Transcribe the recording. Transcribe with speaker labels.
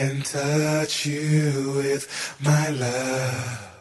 Speaker 1: and touch you with my love.